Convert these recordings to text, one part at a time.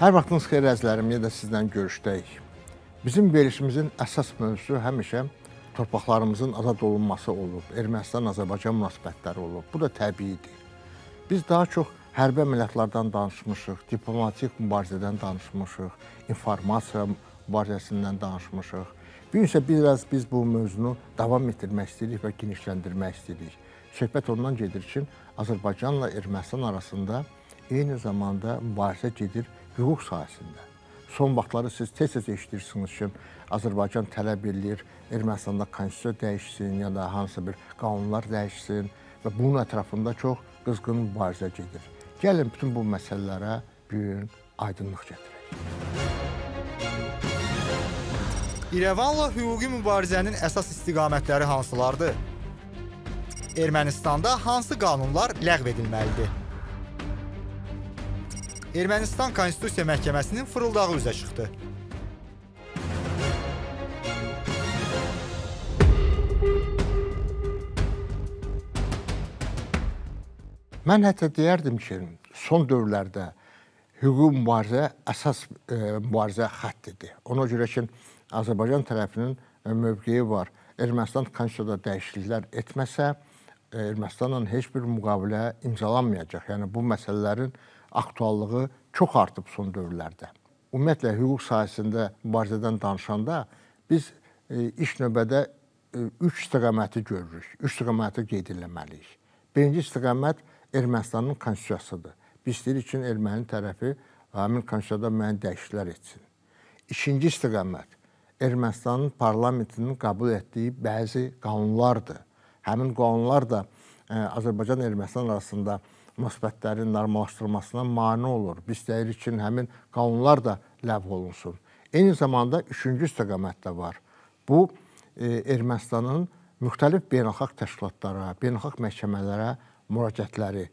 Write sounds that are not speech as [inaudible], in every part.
Hər vaxtınız xeyir əzizlərim, yenə də sizlə görüşdəyik. Bizim verilişimizin əsas mövzusu həmişə torpaqlarımızın azad olunması olub, Ermənistan-Azərbaycan münasibətləri olub. Bu da təbiidir. Biz daha çox hərbi əməliyyatlardan danışmışıq, diplomatik mübarizədən danışmışıq, informasiya mübarizəsindən danışmışıq. Bu gün isə biraz biz bu mövzunu davam etdirmək istəyirik və genişləndirmək istəyirik. Söhbət ondan gedir ki, Azərbaycanla Ermənistan arasında eyni zamanda mübarizə gedir hüquq sahəsində. Son vaxtları siz tez-tez eşidirsiniz ki, Azərbaycan tələb eləyir Ermənistanda konstitusiya dəyişsin ya da hansısa bir qanunlar dəyişsin və bunun ətrafında çox qızğın mübarizə gedir. Gəlin bütün bu məsələlərə bir gün aydınlıq gətirək. İrəvanla hüquqi mübarizənin əsas istiqamətləri hansılardır? Ermənistanda hansı qanunlar ləğv edilməlidir? Ermənistan Konstitusiya Məhkəməsinin fırıldağı üzə çıxdı. Mən hətta deyərdim ki, son dövrlərdə hüquqi mübarizə əsas e, mübarizə xəttidir. Ona görə ki, Azərbaycan tərəfinin mövqeyi var. Ermənistan konstitusiyada dəyişikliklər etməsə, e, Ermənistanla heç bir müqavilə imzalanmayacaq. Yəni bu məsələlərin aktuallığı çox artıb son dövrlərdə. Ümumiyyətlə hüquq sahəsində mübarizədən danışanda biz e, ilk növbədə e, üç istiqaməti görürük. Üç istiqaməti qeyd etməliyik. Birinci istiqamət Ermənistanın konstitusiyasıdır. Biz istəyirik ki, erməni tərəfi həmin konstitusiyada müəyyən dəyişikliklər etsin. İkinci istiqamət Ermənistanın parlamentinin qəbul etdiyi bəzi qanunlardır. Həmin qanunlar da ə, Azərbaycan Ermənistan arasında münasibətlərin normallaşdırılmasına mane olur. Biz istəyirik ki, həmin qanunlar da ləğv olunsun. Eyni zamanda üçüncü istiqamət də var. Bu e, Ermənistanın müxtəlif beynəlxalq təşkilatlara, beynəlxalq məhkəmələrə müraciətləri,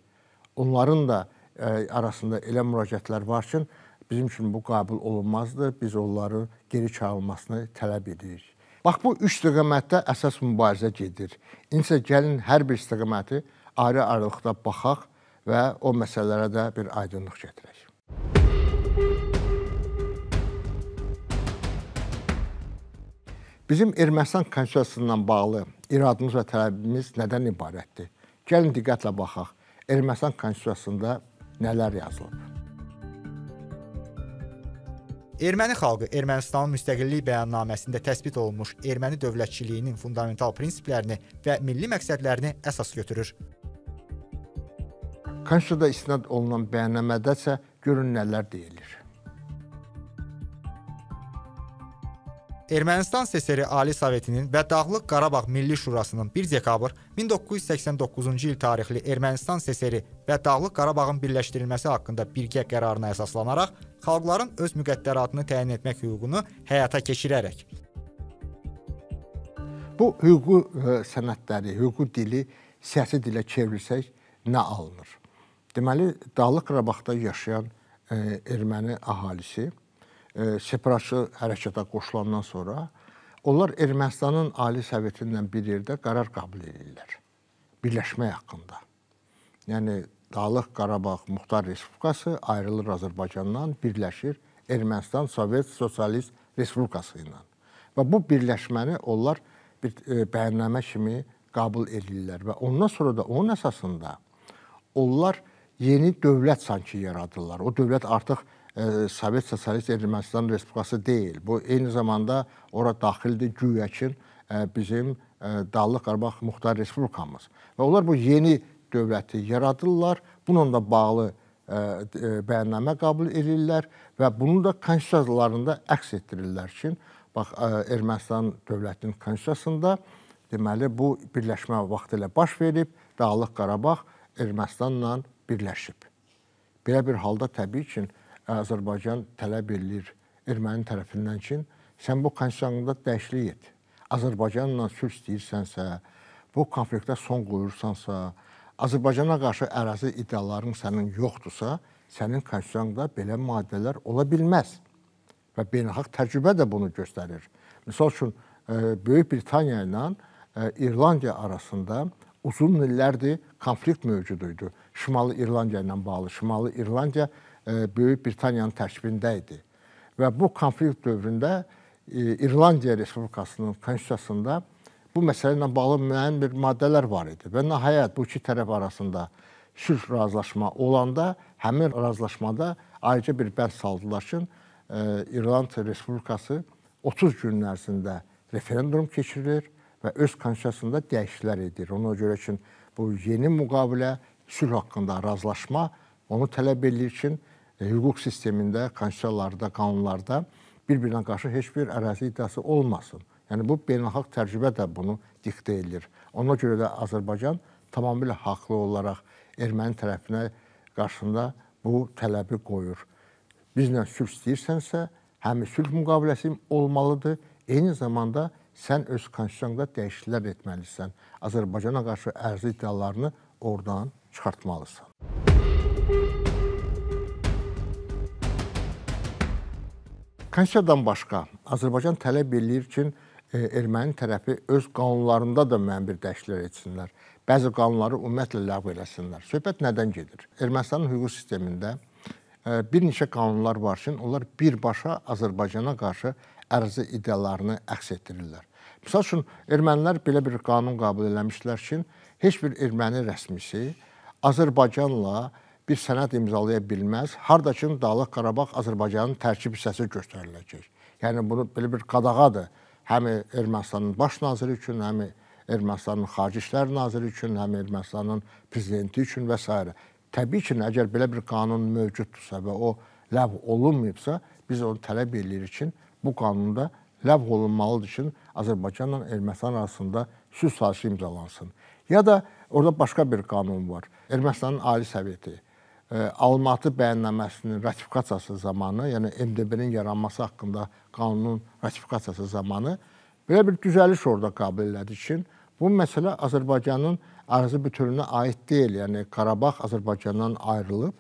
onların da e, arasında elə müraciətlər var ki, bizim üçün bu qəbul olunmazdır. Biz onların geri çağırılmasını tələb edirik. Bax bu üç istiqamətdə əsas mübarizə gedir. İndi isə gəlin hər bir istiqaməti ayrı-ayrılıqda baxaq və o məsələlərə də bir aydınlıq gətirək. Bizim Ermənistan konstitusiyası ilə bağlı iradımız və tələbimiz nədən ibarətdir? Gəlin diqqətlə baxaq. Ermənistan konstitusiyasında nələr yazılıb? Erməni xalqı Ermənistanın müstəqillik bəyannaməsində təsbit olunmuş erməni dövlətçiliyinin fundamental prinsiplərini və milli məqsədlərini əsas götürür. Konstitusiyada istinad olunan bəyannamədə isə görün nələr deyilir. Ermənistan SSR Ali Sovetinin və Dağlıq Qarabağ Milli Şurasının 1 dekabr 1989-cu il tarixli Ermənistan SSR və Dağlıq Qarabağın birləşdirilməsi haqqında birgə qərarına əsaslanaraq xalqların öz müqəddəratını təyin etmək hüququnu həyata keçirərək Bu hüquqi e, sənədləri, hüquqi dili siyasi dilə çevrilsək nə alınır? Deməli, Dağlıq Qarabağda yaşayan e, erməni əhalisi separatçı hərəkata qoşulandan sonra onlar Ermənistanın Ali Sovetindən bir yerdə qərar qəbul edirlər. Birləşmək haqqında. Yəni Dağlıq Qarabağ Muxtar Respublikası ayrılır Azərbaycandan, birləşir Ermənistan Sovet Sosialist Respublikası ilə. Və bu birləşməni onlar bir e, bəyannamə kimi qəbul edirlər və ondan sonra da onun əsasında onlar yeni dövlət sanki yaradırlar. O dövlət artıq Sovet Sosialist Ermənistan Respublikası deyil. Bu eyni zamanda ora daxildir güya ki bizim Dağlıq Qarabağ Muxtar Respublikamız. Və onlar bu yeni dövləti yaradırlar. Bununla da bağlı bəyannamə qəbul edirlər və bunu da konstitusiyalarında əks etdirirlər ki, bax Ermənistan dövlətinin konstitusiyasında deməli bu birləşmə vaxtilə baş verib, Dağlıq Qarabağ Ermənistanla birləşib. Belə bir halda təbii ki, Azərbaycan tələb eləyir erməni tərəfindən ki, sən bu konstitusiyanda dəyişiklik et. Azərbaycanla sülh istəyirsənsə, bu konfliktə son qoyursansa, Azərbaycana qarşı ərazi iddiaların sənin yoxdursa, sənin konstitusiyanda belə maddələr ola bilməz. Və beynəlxalq təcrübə də bunu göstərir. Məsəl üçün e, Böyük Britaniya ilə e, İrlandiya arasında uzun illərdir konflikt mövcud idi. Şimali İrlandiya ilə bağlı. Şimali İrlandiya Böyük Britaniyanın tərkibində idi. Və bu konflikt dövründə İrlandiya Respublikasının konstitusiyasında bu məsələ ilə bağlı müəyyən bir maddələr var idi və nəhayət bu iki tərəf arasında sülh razılaşma olanda həmin razılaşmada ayrıca bir bənd saldılar ki, İrland Respublikası 30 gün ərzində referendum keçirilir və öz konstitusiyasında dəyişikliklər edir. Ona görə ki, bu yeni müqavilə sülh haqqında razılaşma onu tələb edir ki, e, hüquq sistemində, konstitusiyalarda, qanunlarda bir-birinə qarşı heç bir ərazi iddiası olmasın. Yəni bu beynəlxalq təcrübə də bunu diktə edir. Ona görə də Azərbaycan tamamilə haqlı olaraq erməni tərəfinə qarşısında bu tələbi qoyur. Bizlə sülh istəyirsənsə, həm sülh müqaviləsi olmalıdır, eyni zamanda sən öz konstitusiyanda dəyişikliklər etməlisən. Azərbaycana qarşı ərzi iddialarını oradan çıxartmalısan. Konstitusiyadan başqa Azərbaycan tələb eləyir ki, e, erməni tərəfi öz qanunlarında da müəyyən bir dəyişikliklər etsinlər. Bəzi qanunları ümumiyyətlə ləğv eləsinlər. Söhbət nədən gedir? Ermənistanın hüquq sistemində e, bir neçə qanunlar var ki, onlar birbaşa Azərbaycana qarşı ərzi iddialarını əks etdirirlər. Məsəl üçün ermənilər belə bir qanun qəbul eləmişlər ki, heç bir erməni rəsmisi Azərbaycanla bir sənəd imzalaya bilməz. Harda ki, Dağlıq Qarabağ Azərbaycanın tərkib hissəsi göstəriləcək. Yəni bunu belə bir qadağadır. Həm Ermənistanın baş naziri üçün, həm Ermənistanın Xarici İşlər naziri üçün, həm Ermənistanın prezidenti üçün və s. Təbii ki, əgər belə bir qanun mövcuddursa və o ləğv olunmayıbsa, biz onu tələb edirik ki, bu qanunda ləğv olunmalıdır ki, Azərbaycanla Ermənistan arasında sülh sazişi imzalansın. Ya da orada başqa bir qanun var. Ermənistanın Ali Soveti e, Almatı bəyannaməsinin ratifikasiyası zamanı, yəni MDB-nin yaranması haqqında qanunun ratifikasiyası zamanı belə bir düzəliş orada qəbul elədi ki, bu məsələ Azərbaycanın ərazi bütövlüyünə aid deyil. Yəni Qarabağ Azərbaycandan ayrılıb,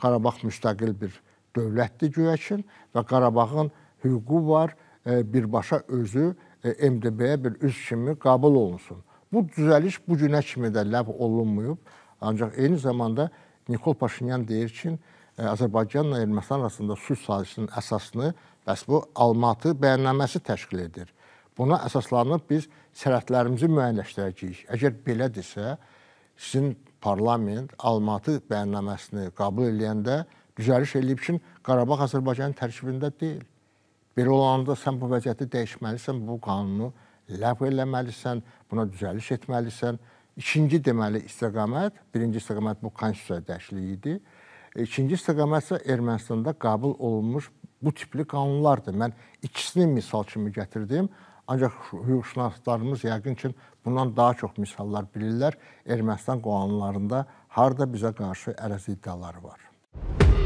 Qarabağ müstəqil bir dövlətdir güya ki və Qarabağın hüququ var e, birbaşa özü e, MDB-yə bir üzv kimi qəbul olunsun. Bu düzəliş bu günə kimi də ləğv olunmayıb. Ancaq eyni zamanda Nikol Paşinyan deyir ki, e, Azərbaycanla Ermənistan arasında sülh sazişinin əsasını bəs bu Almatı bəyannaməsi təşkil edir. Buna əsaslanıb biz sərhədlərimizi müəyyənləşdirəcəyik. Əgər belədirsə, sizin parlament Almatı bəyannaməsini qəbul edəndə düzəliş eləyib ki, Qarabağ Azərbaycanın tərkibində deyil. Belə olanda sən bu vəziyyəti dəyişməlisən, bu qanunu ləğv eləməlisən, buna düzəliş etməlisən. İkinci deməli istiqamət, birinci istiqamət bu konstitusiya dəyişikliyi idi. İkinci istiqamət isə Ermənistanda qəbul olunmuş bu tipli qanunlardır. Mən ikisini misal kimi gətirdim. Ancaq hüquqşünaslarımız yəqin ki, bundan daha çox misallar bilirlər. Ermənistan qanunlarında harda bizə qarşı ərəzi iddiaları var.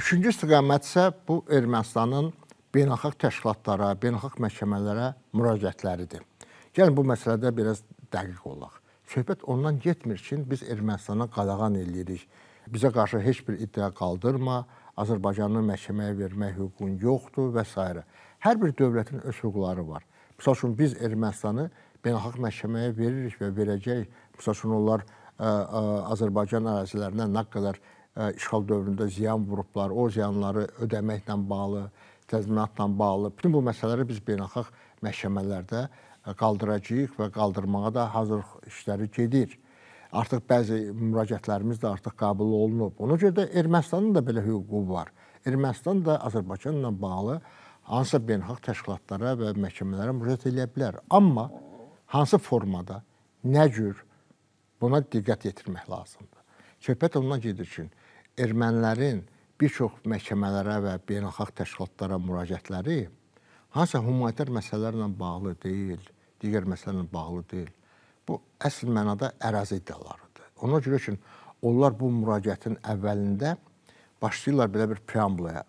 Üçüncü istiqamət isə bu Ermənistanın beynəlxalq təşkilatlara, beynəlxalq məhkəmələrə müraciətləridir. Gəlin bu məsələdə biraz dəqiq olaq. Söhbət ondan getmir ki, biz Ermənistana qadağan eləyirik. Bizə qarşı heç bir iddia qaldırma, Azərbaycanı məhkəməyə vermək hüququn yoxdur və s. Hər bir dövlətin öz hüquqları var. Məsəl üçün biz Ermənistanı beynəlxalq məhkəməyə veririk və verəcəyik. Məsəl üçün onlar ə, ə, Azərbaycan ərazilərinə nə qədər işğal dövründə ziyan vurublar, o ziyanları ödəməklə bağlı, təzminatla bağlı bütün bu məsələləri biz beynəlxalq məhkəmələrdə qaldıracağıq və qaldırmağa da hazır işləri gedir. Artıq bəzi müraciətlərimiz də artıq qəbul olunub. Ona görə də Ermənistanın da belə hüququ var. Ermənistan da Azərbaycanla bağlı hansısa beynəlxalq təşkilatlara və məhkəmələrə müraciət edə bilər. Amma hansı formada, nə cür buna diqqət yetirmək lazımdır. Söhbət ondan gedir ki, ermənilərin bir çox məhkəmələrə və beynəlxalq təşkilatlara müraciətləri hansısa humanitar məsələlərlə bağlı deyil, digər məsələlərlə bağlı deyil. Bu əsl mənada ərazi iddialarıdır. Ona görə ki, onlar bu müraciətin əvvəlində başlayırlar belə bir preambula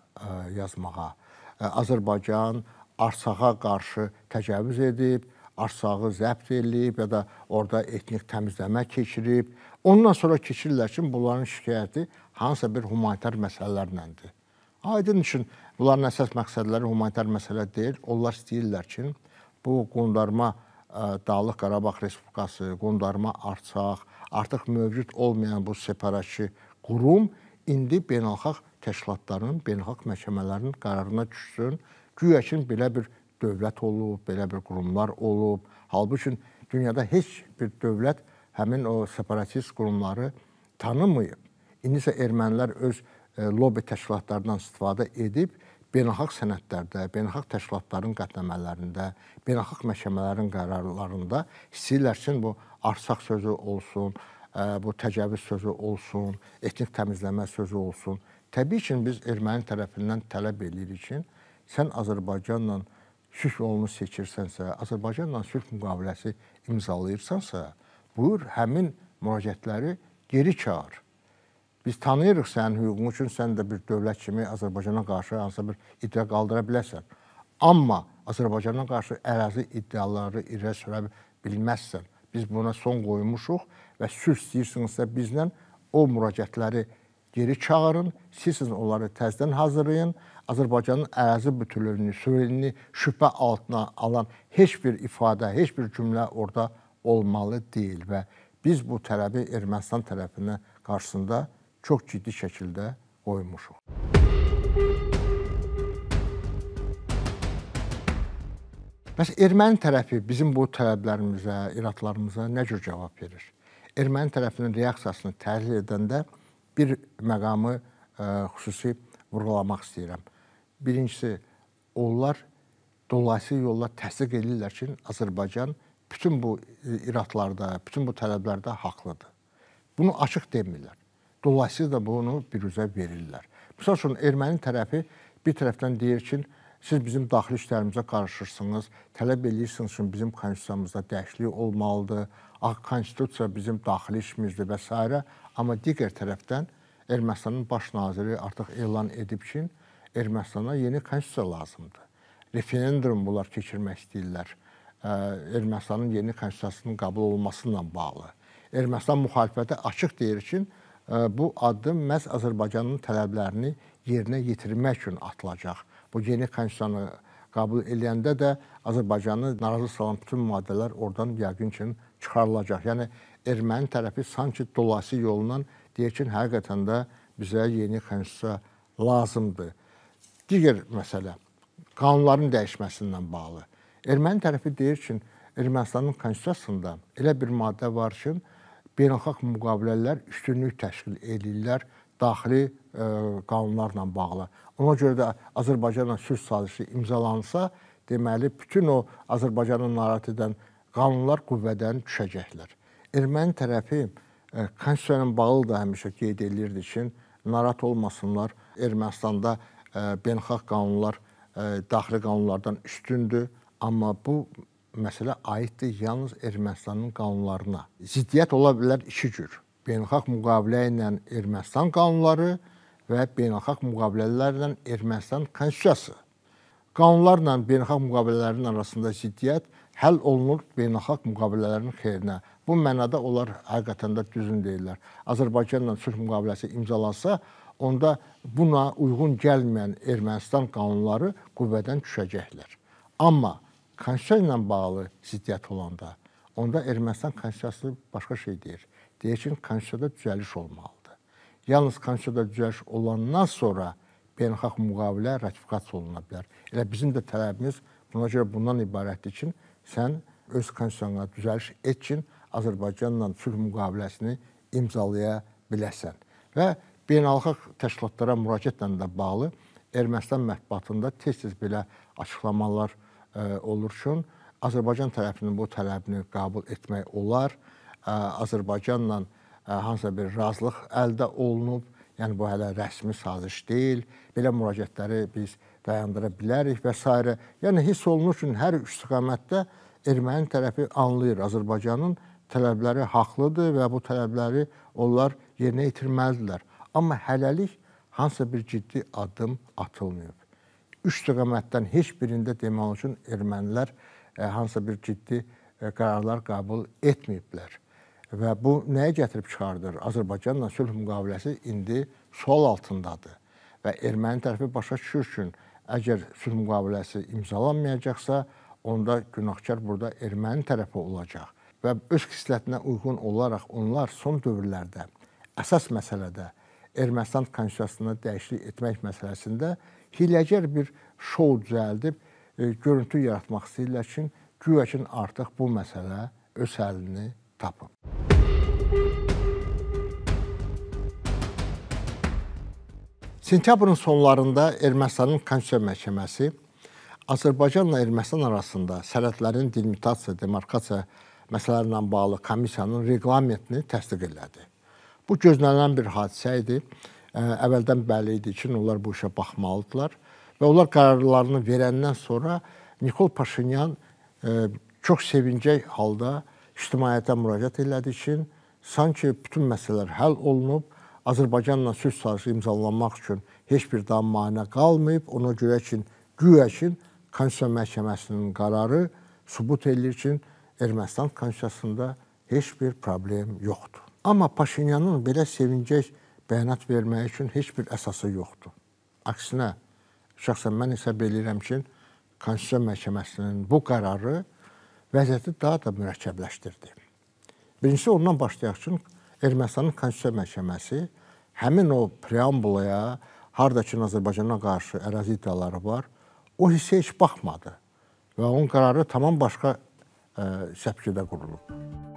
yazmağa. Azərbaycan Arsağa qarşı təcavüz edib, Arsağı zəbt eləyib ya da orada etnik təmizləmə keçirib. Ondan sonra keçirirlər ki, bunların şikayəti hansısa bir humanitar məsələlərləndir. Aydın üçün bunların əsas məqsədləri humanitar məsələ deyil. Onlar istəyirlər ki, bu qondarma Dağlıq Qarabağ Respublikası, qondarma Arçaq, artıq mövcud olmayan bu separatçı qurum indi beynəlxalq təşkilatların, beynəlxalq məhkəmələrin qərarına düşsün. Güya ki belə bir dövlət olub, belə bir qurumlar olub. Halbuki dünyada heç bir dövlət həmin o separatist qurumları tanımayıb. İndi isə ermənilər öz e, lobby təşkilatlarından istifadə edib beynəlxalq sənədlərdə, beynəlxalq təşkilatların qətnamələrində, beynəlxalq məhkəmələrin qərarlarında istəyirlər ki, bu arsaq sözü olsun, e, bu təcavüz sözü olsun, etnik təmizləmə sözü olsun. Təbii ki, biz erməni tərəfindən tələb edirik ki, sən Azərbaycanla sülh yolunu seçirsənsə, Azərbaycanla sülh müqaviləsi imzalayırsansa, buyur həmin müraciətləri geri çağır. Biz tanıyırıq sənin hüququn üçün, sən də bir dövlət kimi Azərbaycana qarşı hansısa bir iddia qaldıra bilərsən. Amma Azərbaycana qarşı ərazi iddiaları irəli sürə bilməzsən. Biz buna son qoymuşuq və sülh istəyirsinizsə bizlə o müraciətləri geri çağırın, siz onları təzədən hazırlayın. Azərbaycanın ərazi bütövlüyünü, suverenliyi şübhə altına alan heç bir ifadə, heç bir cümlə orada olmalı deyil və biz bu tələbi Ermənistan tərəfindən qarşısında çox ciddi şəkildə qoymuşuq. Bəs erməni tərəfi bizim bu tələblərimizə, iradlarımıza nə cür cavab verir? Erməni tərəfinin reaksiyasını təhlil edəndə bir məqamı ə, e, xüsusi vurğulamaq istəyirəm. Birincisi, onlar dolayısıyla yolla təsdiq edirlər ki, Azərbaycan bütün bu e, iradlarda, bütün bu tələblərdə haqlıdır. Bunu açıq demirlər. Dolayısıyla da bunu biruzə verirlər. Məsəl üçün erməni tərəfi bir tərəfdən deyir ki, siz bizim daxili işlərimizə qarışırsınız, tələb edirsiniz ki, bizim konstitusiyamızda dəyişiklik olmalıdır, konstitusiya bizim daxili işimizdir və s. Amma digər tərəfdən Ermənistanın baş naziri artıq elan edib ki, Ermənistana yeni konstitusiya lazımdır. Referendum bunlar keçirmək istəyirlər. Ermənistanın yeni konstitusiyasının qəbul olunması ilə bağlı. Ermənistan müxalifəti açıq deyir ki, bu addım məhz Azərbaycanın tələblərini yerinə yetirmək üçün atılacaq. Bu yeni konstitusiyanı qəbul edəndə də Azərbaycanı narazı salan bütün maddələr oradan yəqin ki çıxarılacaq. Yəni erməni tərəfi sanki dolası yolla deyir ki, həqiqətən də bizə yeni konstitusiya lazımdır. Digər məsələ qanunların dəyişməsindən bağlı. Erməni tərəfi deyir ki, Ermənistanın konstitusiyasında elə bir maddə var ki, beynəlxalq müqavilələr üstünlük təşkil edirlər daxili ə, e, qanunlarla bağlı. Ona görə də Azərbaycanla sülh sazişi imzalansa, deməli bütün o Azərbaycanı narahat edən qanunlar qüvvədən düşəcəklər. Erməni tərəfi e, konstitusiya ilə bağlı da həmişə qeyd edirdi ki, narahat olmasınlar. Ermənistanda e, beynəlxalq qanunlar e, daxili qanunlardan üstündür, amma bu məsələ aiddir yalnız Ermənistanın qanunlarına. Ziddiyyət ola bilər iki cür. Beynəlxalq müqavilə ilə Ermənistan qanunları və beynəlxalq müqavilələrlə Ermənistan konstitusiyası. Qanunlarla beynəlxalq müqavilələrin arasında ziddiyyət həll olunur beynəlxalq müqavilələrin xeyrinə. Bu mənada onlar həqiqətən də düzün deyirlər. Azərbaycanla sülh müqaviləsi imzalansa, onda buna uyğun gəlməyən Ermənistan qanunları qüvvədən düşəcəklər. Amma konstitusiya ilə bağlı ziddiyyət olanda, onda Ermənistan konstitusiyası başqa şey deyir. Deyir ki, konstitusiyada düzəliş olmalıdır. Yalnız konstitusiyada düzəliş olandan sonra beynəlxalq müqavilə ratifikasiya oluna bilər. Elə bizim də tələbimiz buna görə bundan ibarətdir ki, sən öz konstitusiyana düzəliş et ki, Azərbaycanla sülh müqaviləsini imzalaya biləsən. Və beynəlxalq təşkilatlara müraciətlə də bağlı Ermənistan mətbuatında tez-tez belə açıqlamalar olur ki, Azərbaycan tərəfinin bu tələbini qəbul etmək olar. Ə, Azərbaycanla e, hansısa bir razılıq əldə olunub, yəni bu hələ rəsmi saziş deyil. Belə müraciətləri biz dayandıra bilərik və s. Yəni hiss olunur ki, hər üç istiqamətdə erməni tərəfi anlayır Azərbaycanın tələbləri haqlıdır və bu tələbləri onlar yerinə yetirməlidirlər. Amma hələlik hansısa bir ciddi addım atılmayıb. Üç istiqamətdən heç birində demək üçün ermənilər e, hansısa bir ciddi e, qərarlar qəbul etməyiblər. Və bu nəyə gətirib çıxardır? Azərbaycanla sülh müqaviləsi indi sual altındadır. Və erməni tərəfi başa düşür ki, əgər sülh müqaviləsi imzalanmayacaqsa, onda günahkar burada erməni tərəfi olacaq. və öz xislətinə uyğun olaraq onlar son dövrlərdə əsas məsələdə Ermənistan konstitusiyasına dəyişiklik etmək məsələsində hiləgər bir şou düzəldib e, görüntü yaratmaq istəyirlər ki, güya ki artıq bu məsələ öz həllini tapıb. Sentyabrın sonlarında Ermənistanın Konstitusiya Məhkəməsi Azərbaycanla Ermənistan arasında sərhədlərin delimitasiya, demarkasiya məsələləri ilə bağlı komissiyanın reqlamentini təsdiq elədi. Bu gözlənilən bir hadisə idi. Əvvəldən bəlli idi ki, onlar bu işə baxmalıdılar və onlar qərarlarını verəndən sonra Nikol Paşinyan çox sevincək halda ictimaiyyətə müraciət elədi ki, sanki bütün məsələlər həll olunub, Azərbaycanla sülh sazişi imzalanmaq üçün heç bir daha mane qalmayıb. Ona görə ki, güya ki, Konstitusiya Məhkəməsinin qərarı sübut edir ki, Ermənistan konstitusiyasında heç bir problem yoxdur. Amma Paşinyanın belə sevincək bəyanat verməyi üçün heç bir əsası yoxdur. Əksinə, şəxsən mən hesab edirəm ki, Konstitusiya Məhkəməsinin bu qərarı vəziyyəti daha da mürəkkəbləşdirdi. Birincisi ondan başlayaq ki, Ermənistanın Konstitusiya Məhkəməsi həmin o preambulaya, harda ki Azərbaycana qarşı ərazi iddiaları var, o hissə heç baxmadı və onun qərarı tamam başqa ə, səpkidə qurulub.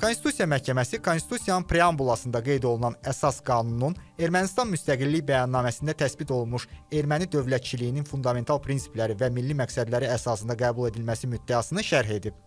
Konstitusiya Məhkəməsi Konstitusiyanın preambulasında qeyd olunan əsas qanunun Ermənistan müstəqillik bəyannaməsində təsbit olunmuş erməni dövlətçiliyinin fundamental prinsipləri və milli məqsədləri əsasında qəbul edilməsi müddəasını şərh edib.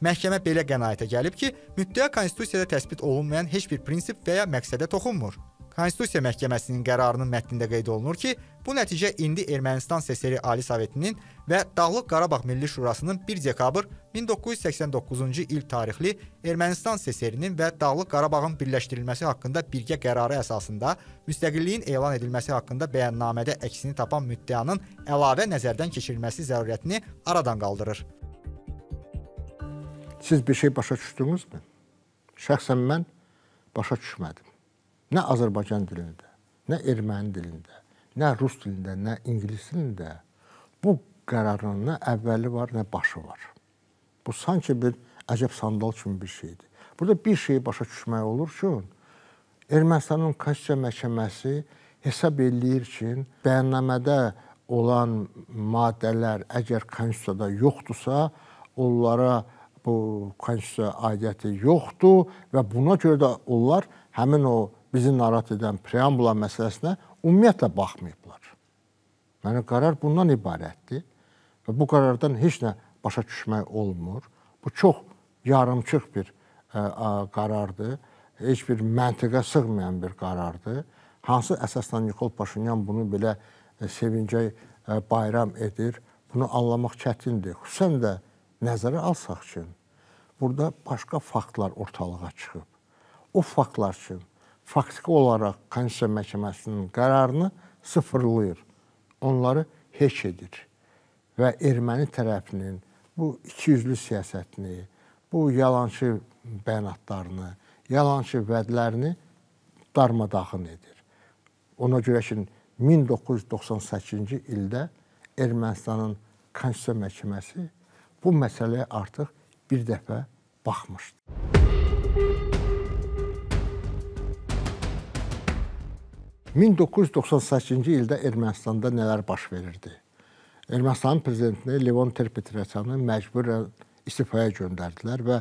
Məhkəmə belə qənaətə gəlib ki, müddəa konstitusiyada təsbit olunmayan heç bir prinsip və ya məqsədə toxunmur. Konstitusiya Məhkəməsinin qərarının mətnində qeyd olunur ki, bu nəticə indi Ermənistan SSR Ali Sovetinin və Dağlıq Qarabağ Milli Şurasının 1 dekabr 1989-cu il tarixli Ermənistan SSR-nin və Dağlıq Qarabağın birləşdirilməsi haqqında birgə qərarı əsasında müstəqilliyin elan edilməsi haqqında bəyannamədə əksini tapan müddəanın əlavə nəzərdən keçirilməsi zərurətini aradan qaldırır. Siz bir şey başa düşdünüzmü? Şəxsən mən başa düşmədim. Nə Azərbaycan dilində, nə erməni dilində, nə rus dilində, nə ingilis dilində bu qərarın nə əvvəli var, nə başı var. Bu sanki bir əcəb sandal kimi bir şeydir. Burada bir şeyi başa düşmək olur ki, Ermənistanın Konstitusiya Məhkəməsi hesab eləyir ki, bəyannamədə olan maddələr əgər konstitusiyada yoxdursa, onlara bu konstitusiya aidiyyəti yoxdur və buna görə də onlar həmin o bizi narahat edən preambula məsələsinə ümumiyyətlə baxmayıblar. Yəni qərar bundan ibarətdir və bu qərardan heç nə başa düşmək olmur. Bu çox yarımçıq bir ə, ə, qərardır. Heç bir məntiqə sığmayan bir qərardır. Hansı əsasla Nikol Paşinyan bunu belə ə, sevincək ə, bayram edir? Bunu anlamaq çətindir. Xüsusən də nəzərə alsaq ki, burada başqa faktlar ortalığa çıxıb. O faktlar üçün faktiki olaraq Konstitusiya Məhkəməsinin qərarını sıfırlayır. Onları heç edir və erməni tərəfinin bu ikiyüzlü siyasətini, bu yalançı bəyanatlarını, yalançı vədlərini darmadağın edir. Ona görə ki, 1998-ci ildə Ermənistanın Konstitusiya Məhkəməsi bu məsələyə artıq bir dəfə baxmışdı. ...1998-ci ildə Ermənistanda nələr baş verirdi? Ermənistanın prezidentini Levon Ter-Petrosyanı məcburən istifaya göndərdilər və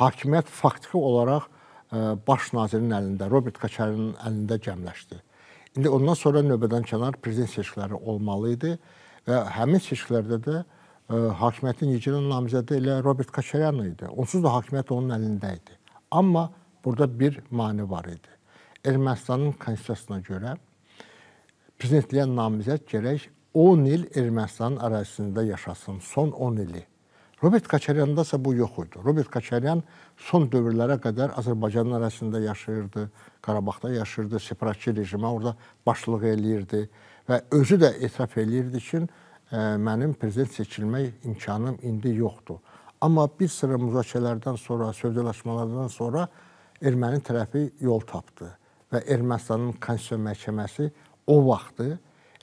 hakimiyyət faktiki olaraq e, baş nazirin əlində, Robert Koçaryanın əlində cəmləşdi. İndi ondan sonra növbədən kənar prezident seçkiləri olmalı idi və həmin seçkilərdə də hakimiyyətin yeganə namizədi elə Robert Koçaryan idi. Onsuz da hakimiyyət onun əlində idi. Amma burada bir mane var idi. Ermənistanın konstitusiyasına görə prezidentliyə namizəd gərək 10 il Ermənistanın ərazisində yaşasın, son 10 ili. Robert Koçaryanda isə bu yox idi. Robert Koçaryan son dövrlərə qədər Azərbaycanın ərazisində yaşayırdı, Qarabağda yaşayırdı, separatçı rejimə orada başçılıq eləyirdi və özü də etiraf eləyirdi ki, mənim prezident seçilmək imkanım indi yoxdur. Amma bir sıra müzakirələrdən sonra, sövdəlaşmalardan sonra erməni tərəfi yol tapdı və Ermənistanın Konstitusiya Məhkəməsi o vaxtı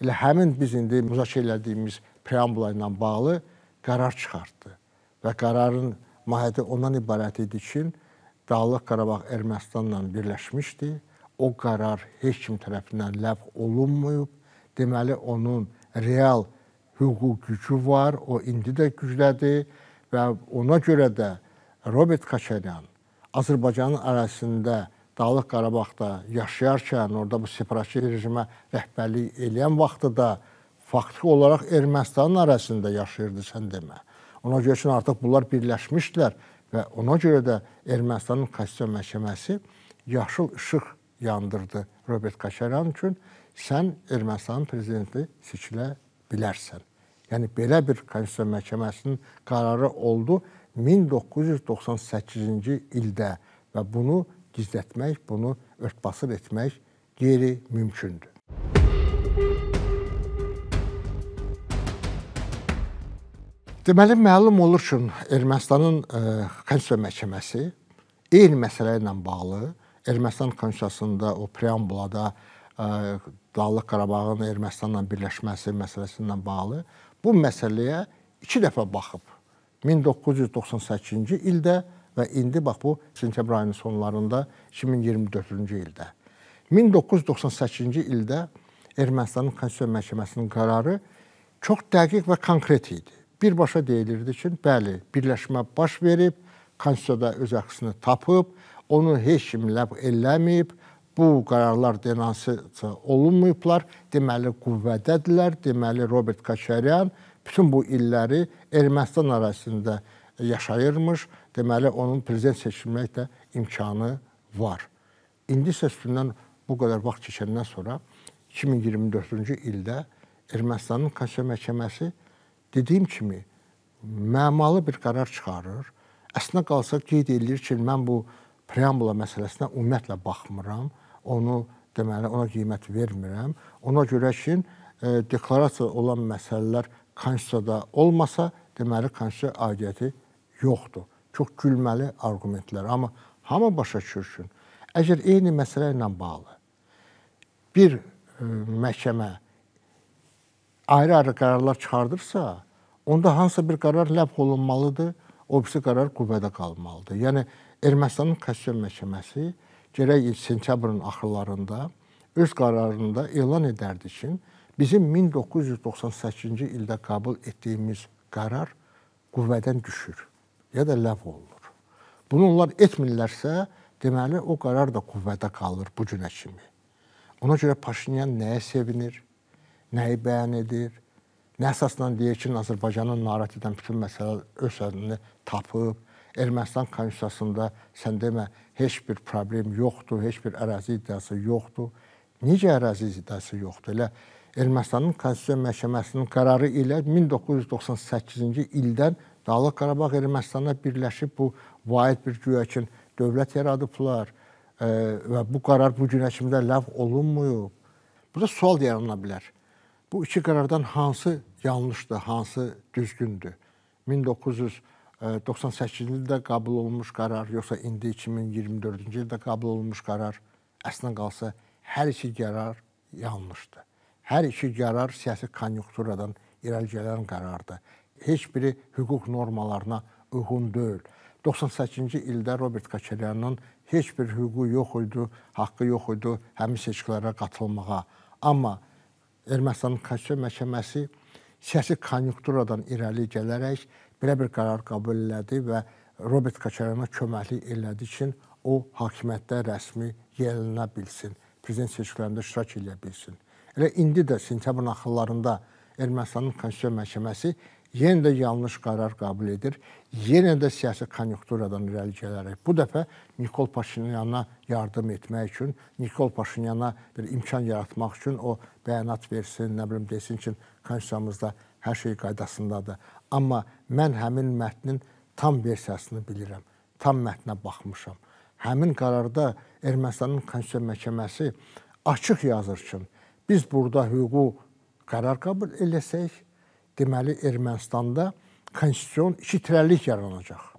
elə həmin biz indi müzakirə etdiyimiz preambula ilə bağlı qərar çıxartdı və qərarın mahiyyəti ondan ibarət idi ki, Dağlıq Qarabağ Ermənistanla birləşmişdi. O qərar heç kim tərəfindən ləğv olunmayıb. Deməli onun real hüquqi gücü var, o indi də güclədir və ona görə də Robert Kaçaryan Azərbaycanın ərazisində Dağlıq Qarabağda yaşayarkən, orada bu separatçı rejimə rəhbərlik eləyən vaxtı da faktiki olaraq Ermənistanın ərazisində yaşayırdı sən demə. Ona görə ki, artıq bunlar birləşmişdilər və ona görə də Ermənistanın Konstitusiya Məhkəməsi yaşıl işıq yandırdı Robert Kaçaryan üçün sən Ermənistanın prezidenti seçilə bilərsən. Yəni belə bir Konstitusiya Məhkəməsinin qərarı oldu 1998-ci ildə və bunu gizlətmək, bunu örtbasır etmək qeyri-mümkündür. Deməli məlum olur ki, Ermənistanın e, Konstitusiya Məhkəməsi eyni məsələ ilə bağlı Ermənistan konstitusiyasında o preambulada e, Dağlıq Qarabağın Ermənistanla birləşməsi məsələsi ilə bağlı bu məsələyə iki dəfə baxıb. 1998-ci ildə və indi bax bu sentyabr ayının sonlarında 2024-cü ildə. 1998-ci ildə Ermənistanın Konstitusiya Məhkəməsinin qərarı çox dəqiq və konkret idi birbaşa deyilirdi ki, bəli, birləşmə baş verib, konstitusiyada öz əksini tapıb, onu heç kim ləğv eləməyib, bu qərarlar denonsasiya olunmayıblar, deməli qüvvədədirlər, deməli Robert Kaçaryan bütün bu illəri Ermənistan ərazisində yaşayırmış, deməli onun prezident seçilmək də imkanı var. İndi isə üstündən bu qədər vaxt keçəndən sonra 2024-cü ildə Ermənistanın Konstitusiya Məhkəməsi dediyim kimi məmalı bir qərar çıxarır. Əslinə qalsa qeyd eləyir ki, mən bu preambula məsələsinə ümumiyyətlə baxmıram. Onu deməli ona qiymət vermirəm. Ona görə ki, e, deklarasiya olan məsələlər konstitusiyada olmasa, deməli konstitusiya aidiyyəti yoxdur. Çox gülməli arqumentlər, amma hamı başa ki, əgər eyni məsələ ilə bağlı bir e, məhkəmə ayrı-ayrı qərarlar çıxardırsa, onda hansısa bir qərar ləğv olunmalıdır, o birisi qərar qüvvədə qalmalıdır. Yəni Ermənistanın Konstitusiya Məhkəməsi gərək sentyabrın axırlarında öz qərarında elan edərdi ki, bizim 1998-ci ildə qəbul etdiyimiz qərar qüvvədən düşür ya da ləğv olunur. Bunu onlar etmirlərsə, deməli o qərar da qüvvədə qalır bu günə kimi. Ona görə Paşinyan nəyə sevinir? nəyi bəyan edir, nə əsasla deyir ki, Azərbaycanın narahat edən bütün məsələlər öz həllini tapıb, Ermənistan konstitusiyasında sən demə heç bir problem yoxdur, heç bir ərazi iddiası yoxdur. Necə ərazi iddiası yoxdur? Elə Ermənistanın Konstitusiya Məhkəməsinin qərarı ilə 1998-ci ildən Dağlıq Qarabağ Ermənistana birləşib bu vahid bir güya ki, dövlət yaradıblar e, və bu qərar bu günə kimi də ləğv olunmayıb. Burada sual yarana bilər. Bu iki qərardan hansı yanlışdır, hansı düzgündür? 1998-ci ildə qəbul olunmuş qərar, yoxsa indi 2024-cü ildə qəbul olunmuş qərar? Əslində qalsa hər iki qərar yanlışdır. Hər iki qərar siyasi konjunkturadan irəli gələn qərardır. Heç biri hüquq normalarına uyğun deyil. 98-ci ildə Robert Kaçaryanın heç bir hüququ yox idi, haqqı yox idi həmin seçkilərə qatılmağa. Amma Ermənistanın Konstitusiya Məhkəməsi siyasi konjunkturadan irəli gələrək belə bir qərar qəbul elədi və Robert Kaçaryana köməklik elədi ki, o hakimiyyətdə rəsmi yerinə bilsin, prezident seçkilərində iştirak edə bilsin. Elə indi də sentyabrın axırlarında Ermənistanın Konstitusiya Məhkəməsi yenə də yanlış qərar qəbul edir. Yenə də siyasi konjunkturadan irəli gələrək bu dəfə Nikol Paşinyana yardım etmək üçün, Nikol Paşinyana bir imkan yaratmaq üçün o bəyanat versin, nə bilim desin ki, konstitusiyamızda hər şey qaydasındadır. Amma mən həmin mətnin tam versiyasını bilirəm. Tam mətnə baxmışam. Həmin qərarda Ermənistanın Konstitusiya Məhkəməsi açıq yazır ki, biz burada hüquqi qərar qəbul eləsək, deməli Ermənistanda konstitusion iki tirəlik yaranacaq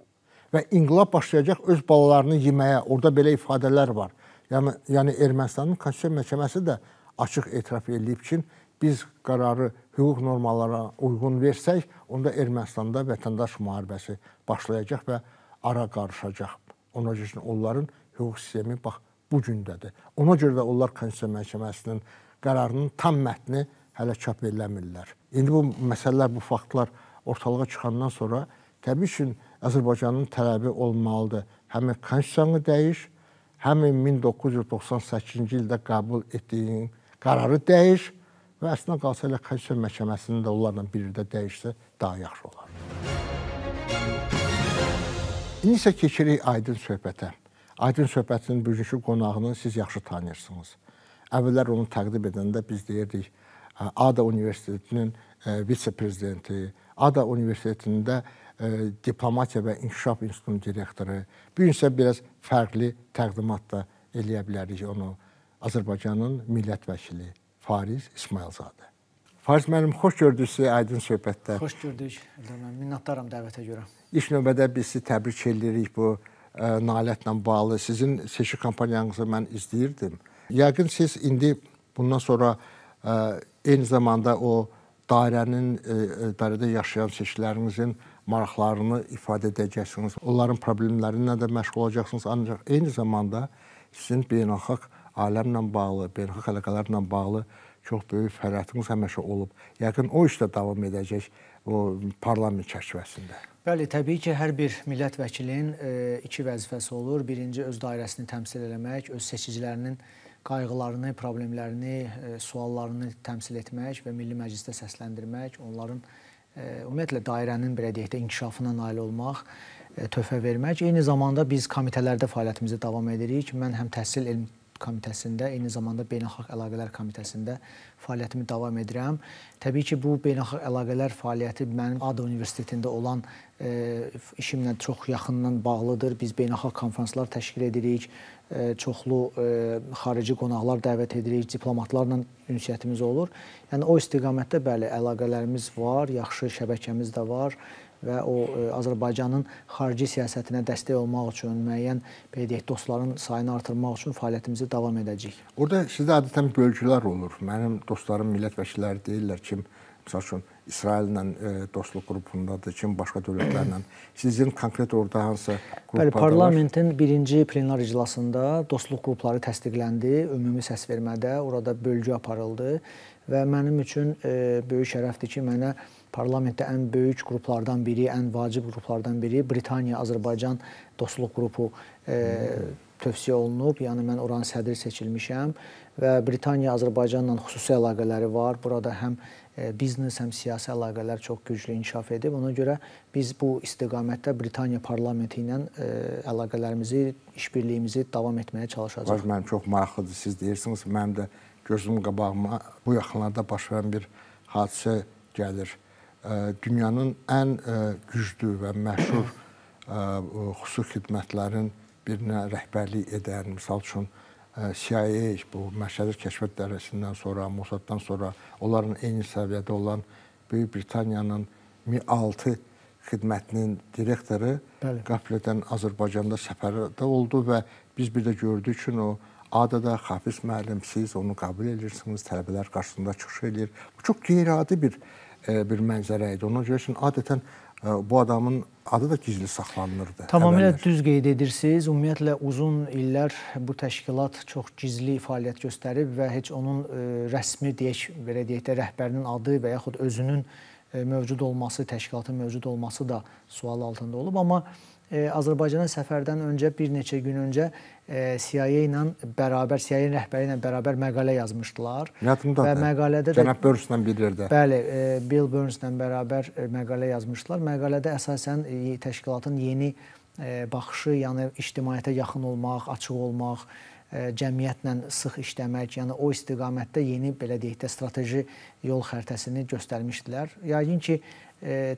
və inqilab başlayacaq öz balalarını yeməyə. Orada belə ifadələr var. Yəni yəni Ermənistanın Konstitusiya Məhkəməsi də açıq etiraf edib ki, biz qərarı hüquq normalarına uyğun versək, onda Ermənistanda vətəndaş müharibəsi başlayacaq və ara qarışacaq. Ona görə onların hüquq sistemi bax bu gündədir. Ona görə də onlar Konstitusiya Məhkəməsinin qərarının tam mətni hələ çap eləmirlər. İndi bu məsələlər, bu faktlar ortalığa çıxandan sonra təbii ki, Azərbaycanın tələbi olmalıdır. Həm konstitusiyanı dəyiş, həm 1998-ci ildə qəbul etdiyin qərarı dəyiş və əslində qalsa elə Konstitusiya Məhkəməsinin də onlarla birlikdə dəyişsə daha yaxşı olar. İndi isə keçirik Aydın söhbətə. Aydın söhbətinin bugünkü qonağını siz yaxşı tanıyırsınız. Əvvəllər onu təqdim edəndə biz deyirdik ADA Universitetinin vitse-prezidenti, ADA Universitetində diplomatiya və inkişaf institutunun direktoru. Bu gün isə biraz fərqli təqdimat da eləyə bilərik onu. Azərbaycanın millət vəkili Fariz İsmailzadə. Fariz müəllim, xoş gördük sizi Aydın söhbətdə. Xoş gördük. Mən minnətdaram dəvətə görə. İlk növbədə biz sizi təbrik edirik bu ə, nailiyyətlə bağlı. Sizin seçki kampaniyanızı mən izləyirdim. Yəqin siz indi bundan sonra ə, eyni zamanda o dairənin dairədə yaşayan seçkilərinizin maraqlarını ifadə edəcəksiniz. Onların problemlərinə də məşğul olacaqsınız. Ancaq eyni zamanda sizin beynəlxalq aləmlə bağlı, beynəlxalq əlaqələrlə bağlı çox böyük fəaliyyətiniz həmişə olub. Yəqin o işdə davam edəcək o parlament çərçivəsində. Bəli, təbii ki, hər bir millət vəkilinin e, iki vəzifəsi olur. Birinci öz dairəsini təmsil etmək, öz seçicilərinin qayğılarını, problemlərini, e, suallarını təmsil etmək və Milli Məclisdə səsləndirmək, onların e, ümumiyyətlə dairənin belə deyək də inkişafına nail olmaq, e, töhfə vermək. Eyni zamanda biz komitələrdə fəaliyyətimizi davam edirik. Mən həm təhsil elm komitəsində, eyni zamanda Beynəlxalq Əlaqələr Komitəsində fəaliyyətimi davam edirəm. Təbii ki, bu beynəlxalq əlaqələr fəaliyyəti mənim ADA Universitetində olan e, işimlə çox yaxından bağlıdır. Biz beynəlxalq konfranslar təşkil edirik, e, çoxlu e, xarici qonaqlar dəvət edirik, diplomatlarla ünsiyyətimiz olur. Yəni o istiqamətdə bəli, əlaqələrimiz var, yaxşı şəbəkəmiz də var və o e, Azərbaycanın xarici siyasətinə dəstək olmaq üçün müəyyən belə deyək dostların sayını artırmaq üçün fəaliyyətimizi davam edəcəyik. Orada sizdə adətən bölgülər olur. Mənim dostlarım millət vəkilləri deyirlər ki, məsəl üçün İsraillə e, dostluq qrupundadır, kim başqa dövlətlərlə. [clears throat] Sizin konkret orada hansı qruplar Bəli, parlamentin var? birinci plenar iclasında dostluq qrupları təsdiqləndi, ümumi səsvermədə orada bölgü aparıldı və mənim üçün e, böyük şərəfdir ki, mənə parlamentdə ən böyük qruplardan biri, ən vacib qruplardan biri Britaniya-Azərbaycan dostluq qrupu e, tövsiyə olunub. Yəni mən oranın sədri seçilmişəm və Britaniya-Azərbaycanla xüsusi əlaqələri var. Burada həm e, biznes, həm siyasi əlaqələr çox güclü inkişaf edib. Ona görə biz bu istiqamətdə Britaniya parlamenti ilə e, əlaqələrimizi, işbirliyimizi davam etməyə çalışacağıq. Var, mənim çox maraqlıdır. Siz deyirsiniz, mənim də gözüm qabağıma bu yaxınlarda baş verən bir hadisə gəlir dünyanın ən güclü və məşhur xüsusi xidmətlərin birinə rəhbərlik edən, misal üçün CIA bu Məşədi Kəşfiyyat Dairəsindən sonra, Mossaddan sonra onların eyni səviyyədə olan Böyük Britaniyanın Mi-6 xidmətinin direktoru Bəli. qəflətən Azərbaycanda səfərdə oldu və biz bir də gördük ki, o adada Xafiz müəllim siz onu qəbul edirsiniz, tələbələr qarşısında çıxış edir. Bu çox qeyri-adi bir bir mənzərə idi. Ona görə ki, adətən e, bu adamın adı da gizli saxlanılırdı. Tamamilə əvvəllər. düz qeyd edirsiniz. Ümumiyyətlə uzun illər bu təşkilat çox gizli fəaliyyət göstərib və heç onun e, rəsmi deyək, belə deyək də rəhbərinin adı və yaxud özünün mövcud olması, təşkilatın mövcud olması da sual altında olub, amma Azərbaycana səfərdən öncə bir neçə gün öncə CIA ilə bərabər CIA rəhbəri ilə bərabər məqalə yazmışdılar. Yadımdadır. Və məqalədə də cənab Burns-la bir yerdə. Bəli, Bill Burns-la bərabər məqalə yazmışdılar. Məqalədə əsasən təşkilatın yeni baxışı, yəni ictimaiyyətə yaxın olmaq, açıq olmaq, cəmiyyətlə sıx işləmək, yəni o istiqamətdə yeni belə deyək də strateji yol xəritəsini göstərmişdilər. Yəqin ki,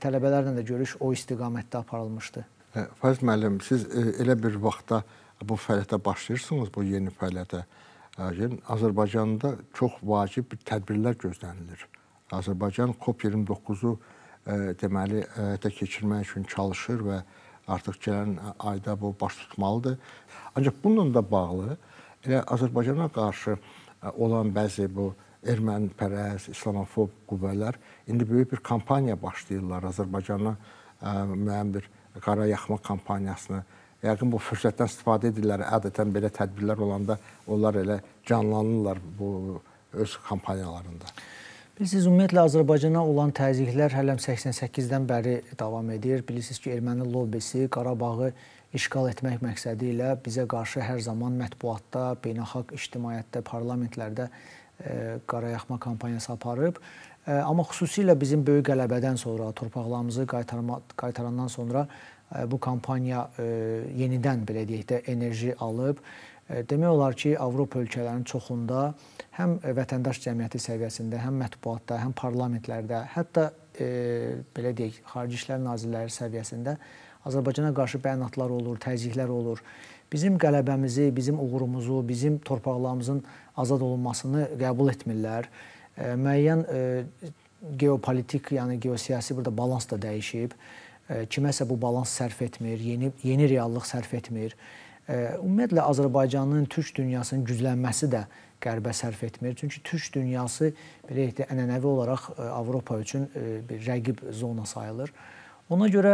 tələbələrlə də görüş o istiqamətdə aparılmışdı. Faiz müəllim, siz e, elə bir vaxtda bu fəaliyyətə başlayırsınız, bu yeni fəaliyyətə. Yəni Azərbaycanda çox vacib bir tədbirlər gözlənilir. Azərbaycan COP29-u e, deməli həyata keçirmək üçün çalışır və artıq gələn ayda bu baş tutmalıdır. Ancaq bununla da bağlı elə Azərbaycana qarşı olan bəzi bu ermənipərəst, islamofob qüvvələr indi böyük bir kampaniya başlayırlar Azərbaycana müəyyən bir qara yaxma kampaniyasını. Yəqin bu fürsətdən istifadə edirlər. Adətən belə tədbirlər olanda onlar elə canlanırlar bu öz kampaniyalarında. Bilirsiniz, ümumiyyətlə Azərbaycana olan təzyiqlər hələm 88-dən bəri davam edir. Bilirsiniz ki, erməni lobbisi Qarabağı işğal etmək məqsədi ilə bizə qarşı hər zaman mətbuatda, beynəlxalq ictimaiyyətdə, parlamentlərdə e, qarayaxma kampaniyası aparıb. Amma xüsusilə bizim böyük qələbədən sonra, torpaqlarımızı qaytarma, qaytarandan sonra e, bu kampaniya e, yenidən belə deyək də enerji alıb. E, demək olar ki, Avropa ölkələrinin çoxunda həm vətəndaş cəmiyyəti səviyyəsində, həm mətbuatda, həm parlamentlərdə, hətta belə deyək, Xarici İşlər Nazirləri səviyyəsində Azərbaycana qarşı bəyanatlar olur, təzyiqlər olur. Bizim qələbəmizi, bizim uğurumuzu, bizim torpaqlarımızın azad olunmasını qəbul etmirlər. E, müəyyən e, geopolitik, yəni geosiyasi burada balans da dəyişib. E, kiməsə bu balans sərf etmir, yeni yeni reallıq sərf etmir. Ümumiyyətlə Azərbaycanın türk dünyasının güclənməsi də qərbə sərf etmir. Çünki türk dünyası belə deyək də ənənəvi olaraq Avropa üçün bir rəqib zona sayılır. Ona görə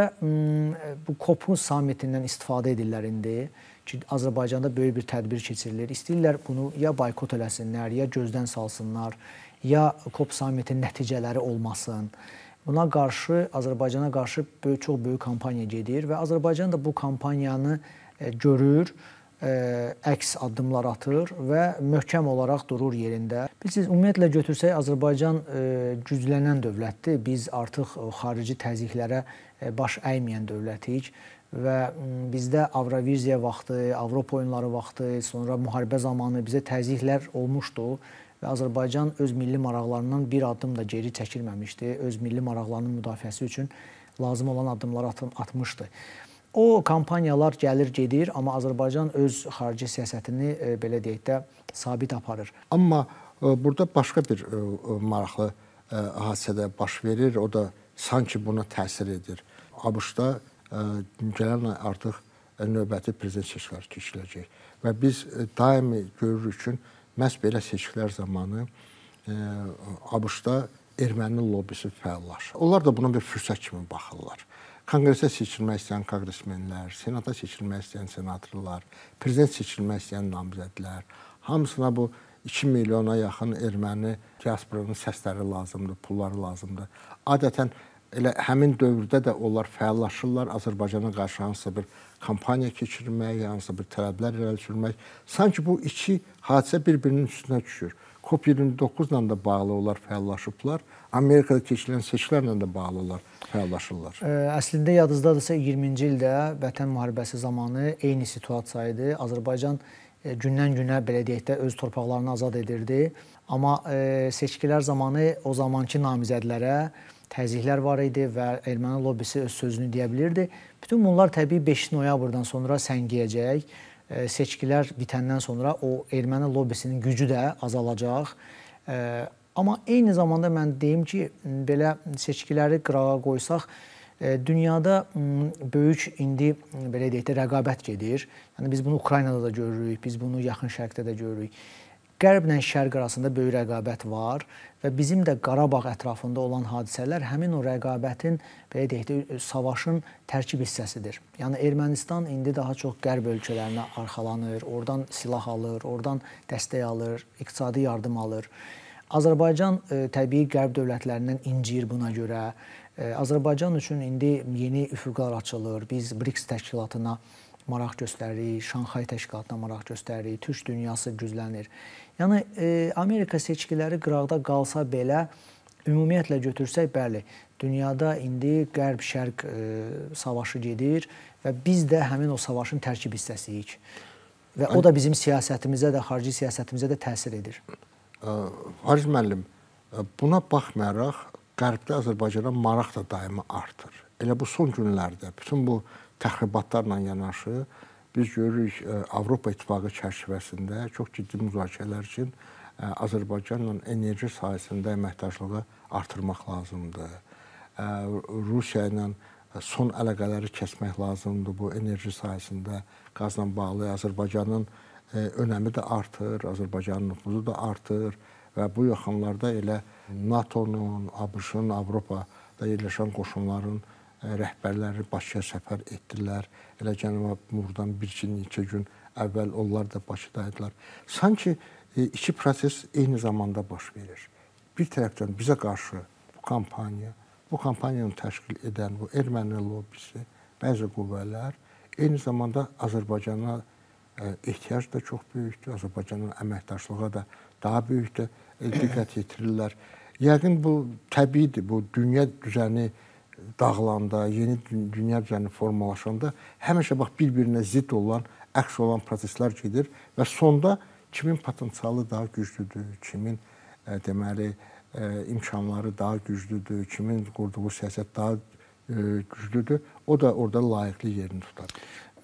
bu COP sammitindən istifadə edirlər indi ki, Azərbaycanda böyük bir tədbir keçirilir. İstəyirlər bunu ya boykot eləsinlər, ya gözdən salsınlar, ya COP sammitinin nəticələri olmasın. Buna qarşı Azərbaycana qarşı böyük çox böyük kampaniya gedir və Azərbaycan da bu kampaniyanı e, görür, ə, e, əks addımlar atır və möhkəm olaraq durur yerində. Bilirsiniz, ümumiyyətlə götürsək Azərbaycan ə, e, güclənən dövlətdir. Biz artıq xarici təzyiqlərə baş əyməyən dövlətik və bizdə Avroviziya vaxtı, Avropa oyunları vaxtı, sonra müharibə zamanı bizə təzyiqlər olmuşdu və Azərbaycan öz milli maraqlarından bir addım da geri çəkilməmişdi. Öz milli maraqlarının müdafiəsi üçün lazım olan addımları atmışdı. O kampaniyalar gəlir, gedir, amma Azərbaycan öz xarici siyasətini belə deyək də sabit aparır. Amma burada başqa bir maraqlı hadisədə baş verir. O da sanki buna təsir edir. ABŞ-da gələn ay artıq növbəti prezident seçkiləri keçiriləcək və biz daimi görürük ki, məhz belə seçkilər zamanı ABŞ-da erməni lobbisi fəallaşır. Onlar da buna bir fürsət kimi baxırlar. Konqresə seçilmək istəyən konqresmenlər, senata seçilmək istəyən senatorlar, prezident seçilmək istəyən namizədlər, hamısına bu 2 milyona yaxın erməni diasporanın səsləri lazımdır, pulları lazımdır. Adətən elə həmin dövrdə də onlar fəallaşırlar, Azərbaycana qarşı hansısa bir kampaniya keçirmək, hansısa bir tələblər irəli sürmək. Sanki bu iki hadisə bir-birinin üstünə düşür. COP29-la da bağlı onlar fəallaşıblar. Amerikada keçirilən seçkilərlə də bağlı onlar fəallaşırlar. Əslində yadınızdadırsa 20-ci ildə Vətən müharibəsi zamanı eyni situasiya idi. Azərbaycan gündən-günə belə deyək də öz torpaqlarını azad edirdi. Amma seçkilər zamanı o zamanki namizədlərə təzyiqlər var idi və erməni lobbisi öz sözünü deyə bilirdi. Bütün bunlar təbii 5 noyabrdan sonra səngiyəcək. Seçkilər bitəndən sonra o erməni lobbisinin gücü də azalacaq. Amma eyni zamanda mən deyim ki, belə seçkiləri qırağa qoysaq, dünyada böyük indi belə deyək də rəqabət gedir. Yəni biz bunu Ukraynada da görürük, biz bunu Yaxın Şərqdə də görürük. Qərblə şərq arasında böyük rəqabət var və bizim də Qarabağ ətrafında olan hadisələr həmin o rəqabətin belə deyək də savaşın tərkib hissəsidir. Yəni Ermənistan indi daha çox qərb ölkələrinə arxalanır, oradan silah alır, oradan dəstək alır, iqtisadi yardım alır. Azərbaycan təbii qərb dövlətlərindən incir buna görə. E, Azərbaycan üçün indi yeni üfüqlər açılır. Biz BRICS təşkilatına maraq göstəririk, Şanxay təşkilatına maraq göstəririk, türk dünyası güclənir. Yəni e, Amerika seçkiləri qıraqda qalsa belə ümumiyyətlə götürsək, bəli, dünyada indi qərb-şərq e, savaşı gedir və biz də həmin o savaşın tərkib hissəsiyik. Və o da bizim siyasətimizə də, xarici siyasətimizə də təsir edir. Haris müəllim, buna baxmayaraq Qərbdə Azərbaycana maraq da daimi artır. Elə bu son günlərdə bütün bu təxribatlarla yanaşı biz görürük e, Avropa İttifaqı çərçivəsində çox ciddi müzakirələr üçün e, Azərbaycanla enerji sahəsində əməkdaşlığı artırmaq lazımdır. E, Rusiya ilə son əlaqələri kəsmək lazımdır. Bu enerji sahəsində qazla bağlı Azərbaycanın önəmi də artır, Azərbaycanın nüfuzu da artır və bu yaxınlarda elə NATO-nun, ABŞ-ın, Avropada yerləşən qoşunların rəhbərləri Bakıya səfər etdilər. Elə cənab buradan bir gün, iki gün əvvəl onlar da Bakıdaydılar. Sanki e, iki proses eyni zamanda baş verir. Bir tərəfdən bizə qarşı bu kampaniya, bu kampaniyanı təşkil edən bu erməni lobbisi, bəzi qüvvələr eyni zamanda Azərbaycana ə, ehtiyac da çox böyükdür. Azərbaycanın əməkdaşlığa da daha böyük də ə, diqqət yetirirlər. Yəqin bu təbiidir. Bu dünya düzəni dağılanda, yeni dünya düzəni formalaşanda həmişə bax bir-birinə zidd olan, əks olan proseslər gedir və sonda kimin potensialı daha güclüdür, kimin ə, deməli ə, imkanları daha güclüdür, kimin qurduğu siyasət daha ə, güclüdür, o da orada layiqli yerini tutar.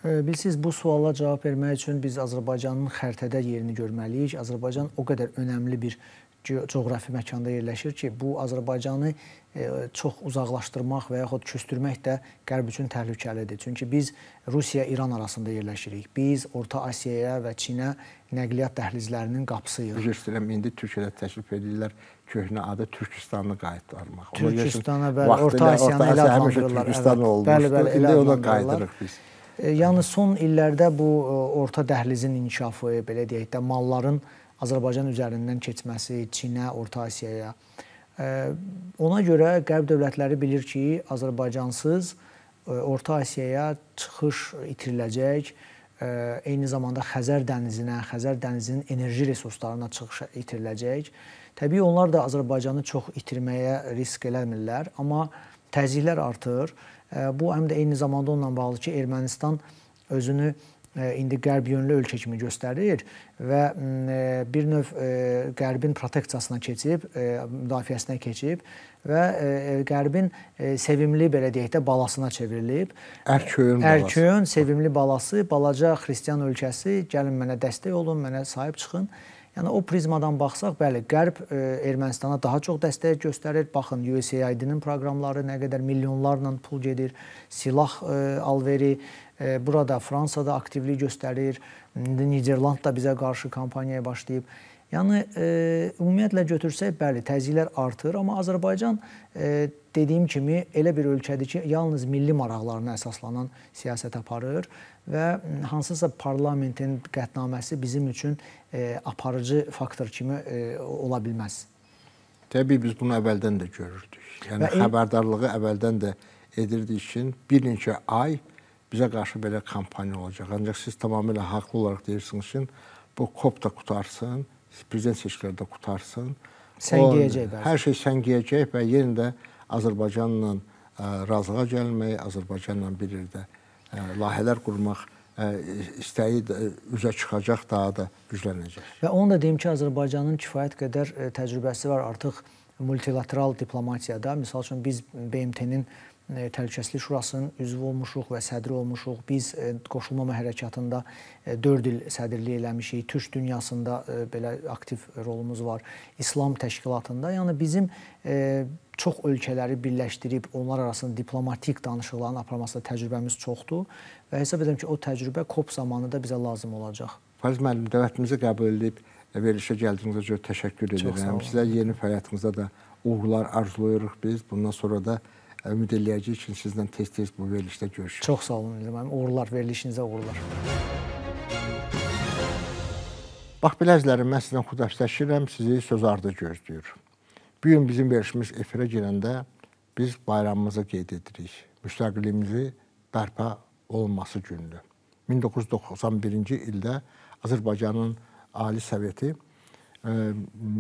Bilsiz, bu suala cavab vermək üçün biz Azərbaycanın xəritədə yerini görməliyik. Azərbaycan o qədər önəmli bir coğrafi məkanda yerləşir ki, bu Azərbaycanı çox uzaqlaşdırmaq və yaxud küstürmək də Qərb üçün təhlükəlidir. Çünki biz Rusiya-İran arasında yerləşirik. Biz Orta Asiyaya və Çinə nəqliyyat dəhlizlərinin qapısıyıq. Üzr istəyirəm, indi Türkiyədə təklif edirlər köhnə adı Türkistanı qaytarmaq. Türkistana və Orta Asiyanı elə adlandırırlar. Türkistan olmuşdu. İndi ona qayıdırıq biz. Yəni son illərdə bu orta dəhlizin inkişafı, belə deyək də, malların Azərbaycan üzərindən keçməsi Çinə, Orta Asiyaya. Ona görə Qərb dövlətləri bilir ki, Azərbaycansız Orta Asiyaya çıxış itiriləcək. Eyni zamanda Xəzər dənizinə, Xəzər dənizinin enerji resurslarına çıxış itiriləcək. Təbii onlar da Azərbaycanı çox itirməyə risk eləmirlər, amma təzyiqlər artır. Bu həm də eyni zamanda onunla bağlı ki, Ermənistan özünü indi qərb yönlü ölkə kimi göstərir və bir növ qərbin proteksiyasına keçib, müdafiəsinə keçib və qərbin sevimli belə deyək də balasına çevrilib. Ərköyün balası. Ərköyün sevimli balası, balaca xristian ölkəsi, gəlin mənə dəstək olun, mənə sahib çıxın. Yəni o prizmadan baxsaq, bəli, Qərb e, Ermənistana daha çox dəstək göstərir. Baxın, USAID-nin proqramları nə qədər milyonlarla pul gedir, silah e, alveri e, burada Fransada aktivlik göstərir. İndi Niderland da bizə qarşı kampaniyaya başlayıb. Yəni e, ümumiyyətlə götürsək, bəli, təzyiqlər artır, amma Azərbaycan e, dediyim kimi elə bir ölkədir ki, yalnız milli maraqlarına əsaslanan siyasət aparır və hansısa parlamentin qətnaməsi bizim üçün e, aparıcı faktor kimi ola bilməz. Təbii biz bunu əvvəldən də görürdük. Yəni xəbərdarlığı əvvəldən də edirdik ki, bir neçə ay bizə qarşı belə kampaniya olacaq. Ancaq siz tamamilə haqlı olaraq deyirsiniz ki, bu COP da qutarsın, prezident seçkiləri də qutarsın. Səngiyəcək bəzi. Hər şey səngiyəcək və yenə də Azərbaycanla ə, razılığa gəlmək, Azərbaycanla bir yerdə ə, layihələr qurmaq ə, istəyi üzə çıxacaq, daha da güclənəcək. Və onu da deyim ki, Azərbaycanın kifayət qədər təcrübəsi var artıq multilateral diplomatiyada. Məsəl üçün biz BMT-nin Təhlükəsizlik Şurasının üzvü olmuşuq və sədri olmuşuq. Biz qoşulmama hərəkatında 4 il sədrlik eləmişik. Türk dünyasında belə aktiv rolumuz var. İslam təşkilatında. Yəni bizim çox ölkələri birləşdirib onlar arasında diplomatik danışıqların aparmasında təcrübəmiz çoxdur və hesab edirəm ki, o təcrübə COP zamanı da bizə lazım olacaq. Fariz müəllim, dəvətimizi qəbul edib verilişə gəldiyinizə görə təşəkkür edirəm. Sizə yeni fəaliyyətinizdə də uğurlar arzulayırıq biz. Bundan sonra da ümid eləyəcəyik ki, sizlə tez-tez bu verilişdə görüşürük. Çox sağ olun İlham. Uğurlar, verilişinizə uğurlar. Bax belə əzizlərim, mən sizdən xudafisləşirəm, sizi söz ardı gözləyir. Bu gün bizim verilişimiz efirə girəndə biz bayramımızı qeyd edirik. Müstəqilliyimizi bərpa olunması günüdür. 1991-ci ildə Azərbaycanın Ali Soveti e,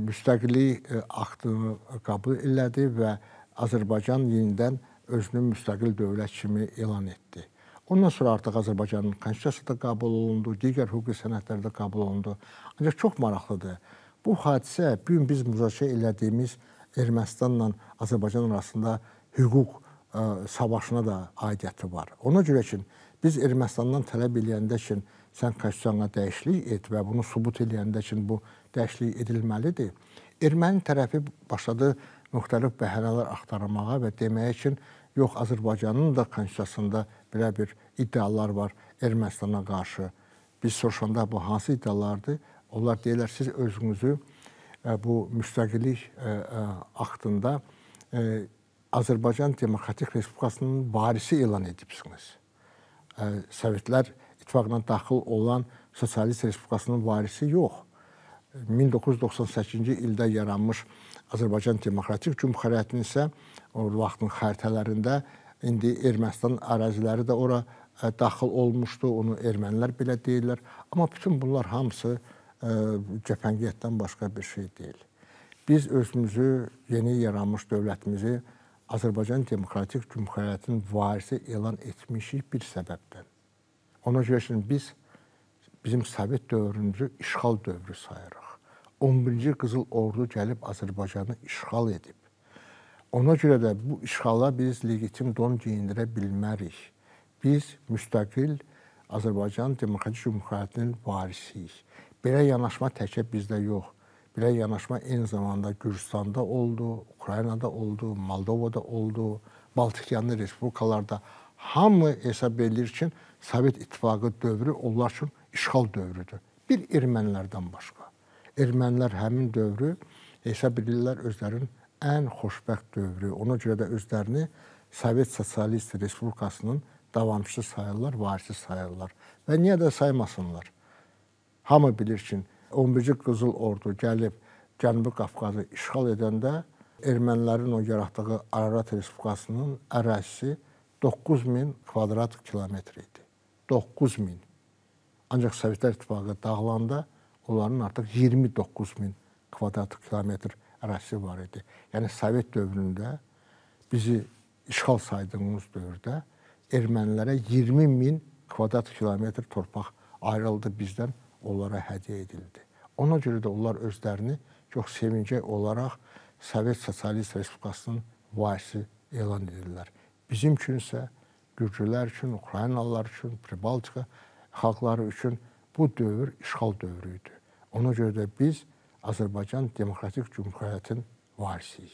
müstəqillik e, aktını qəbul elədi və Azərbaycan yenidən özünü müstəqil dövlət kimi elan etdi. Ondan sonra artıq Azərbaycanın konstitusiyası da qəbul olundu, digər hüquqi sənədlər də qəbul olundu. Ancaq çox maraqlıdır. Bu hadisə bu gün biz müzakirə elədiyimiz Ermənistanla Azərbaycan arasında hüquq ə, savaşına da aidiyyəti var. Ona görə ki, biz Ermənistandan tələb eləyəndə ki, sən konstitusiyana dəyişiklik et və bunu sübut eləyəndə ki, bu dəyişiklik edilməlidir. Erməni tərəfi başladı müxtəlif bəhanələr axtarmağa və deməyə ki, yox Azərbaycanın da konstitusiyasında belə bir iddialar var Ermənistana qarşı. Biz soruşanda bu hansı iddialardır? Onlar deyirlər siz özünüzü e, bu müstəqillik e, e, aktında Azərbaycan Demokratik Respublikasının varisi elan edibsiniz. Sovetlər İttifaqına daxil olan Sosialist Respublikasının varisi yox. 1998-ci ildə yaranmış Azərbaycan Demokratik Cümhuriyyətinin isə o vaxtın xəritələrində indi Ermənistan əraziləri də ora ə, daxil olmuşdu. Onu ermənilər belə deyirlər. Amma bütün bunlar hamısı ə, cəfəngiyyətdən başqa bir şey deyil. Biz özümüzü, yeni yaranmış dövlətimizi Azərbaycan Demokratik Cümhuriyyətinin varisi elan etmişik bir səbəbdən. Ona görə ki, biz bizim Sovet dövrümüzü işğal dövrü sayırıq. 11-ci Qızıl Ordu gəlib Azərbaycanı işğal edib. Ona görə də bu işğala biz legitim don geyindirə bilmərik. Biz müstəqil Azərbaycan Demokratik Cümhuriyyətinin varisiyik. Belə yanaşma təkcə bizdə yox. Belə yanaşma eyni zamanda Gürcüstanda oldu, Ukraynada oldu, Moldovada oldu, Baltikyanlı respublikalarda hamı hesab edir ki, Sovet İttifaqı dövrü onlar üçün işğal dövrüdür. Bir ermənilərdən başqa. Ermənilər həmin dövrü hesab edirlər özlərinin ən xoşbəxt dövrü. Ona görə də özlərini Sovet Sosialist Respublikasının davamçısı sayırlar, varisi sayırlar. Və niyə də saymasınlar? Hamı bilir ki, 11-ci Qızıl Ordu gəlib Cənubi Qafqazı işğal edəndə ermənilərin o yaratdığı Ararat Respublikasının ərazisi 9000 kvadrat kilometr idi. 9000. Ancaq Sovetlər İttifaqı dağılanda onların artıq 29 min kvadrat kilometr ərazisi var idi. Yəni Sovet dövründə bizi işğal saydığımız dövrdə ermənilərə 20 min kvadrat kilometr torpaq ayrıldı bizdən, onlara hədiyyə edildi. Ona görə də onlar özlərini çox sevincək olaraq Sovet Sosialist Respublikasının varisi elan edirlər. Bizim üçün isə Gürcülər üçün, Ukraynalılar üçün, Pribaltika xalqları üçün bu dövr işğal dövrü idi. Ona görə də biz Azərbaycan Demokratik Cümhuriyyətin varisiyik.